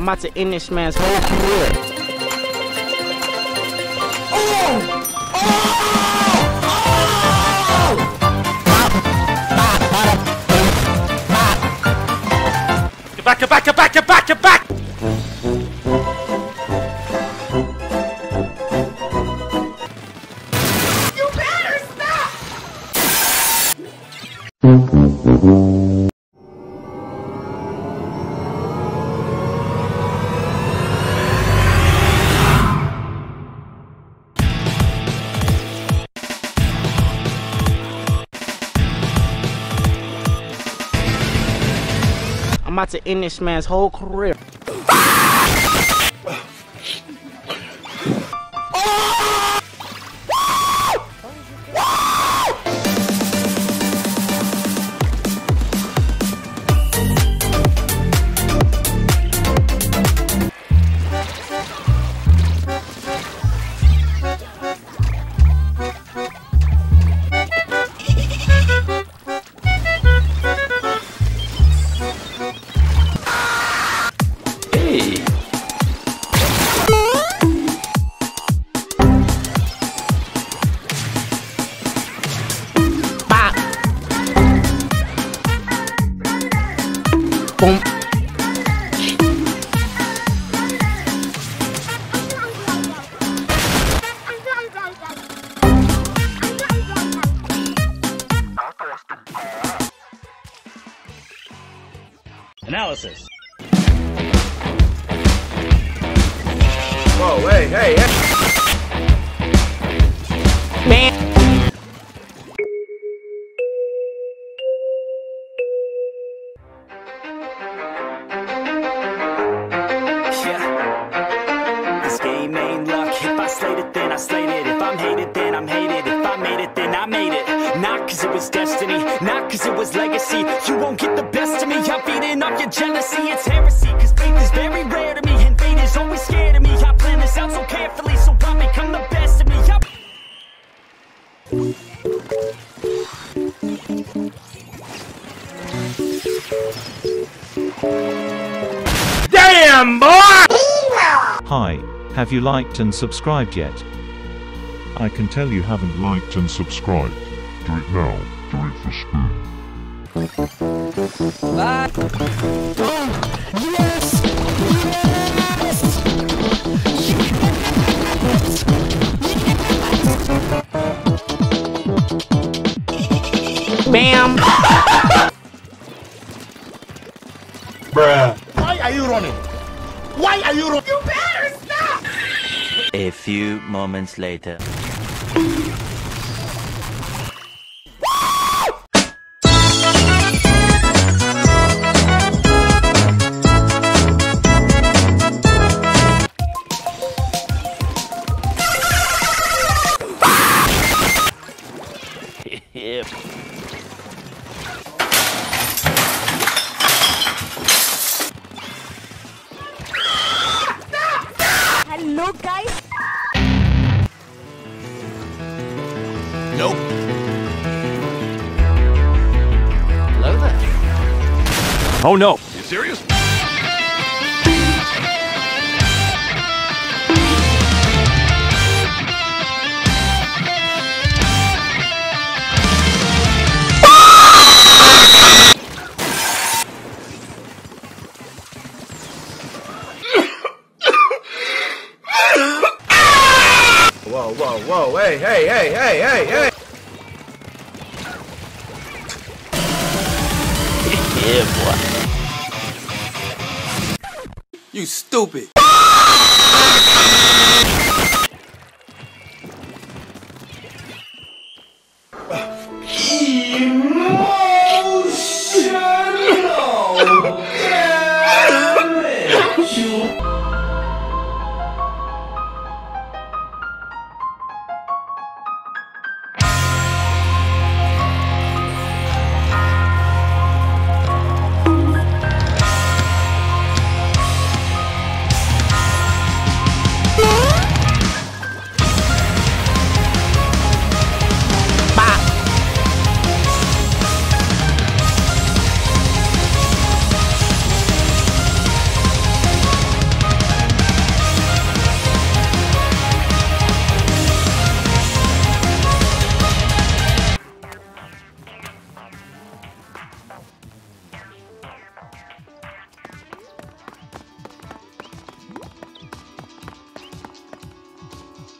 I'm about to end this man's whole career. Get back, get back, get back, get back, get back! About to end this man's whole career. Boom. Analysis. Whoa, hey, hey, hey. Was legacy. You won't get the best of me. I'm feeding off your jealousy. It's heresy, cause faith is very rare to me. And fate is always scared of me. I plan this out so carefully, so I become the best of me. I Damn, boy! Hi, have you liked and subscribed yet? I can tell you haven't liked and subscribed. Do it now. Do it for spoon. Bam. Why are you running? Why are you running? You better stop! A few moments later. Oh no. You serious? Whoa, whoa, whoa, hey, hey, hey, hey, hey, hey! Yeah, boy. You stupid!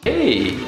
Hey!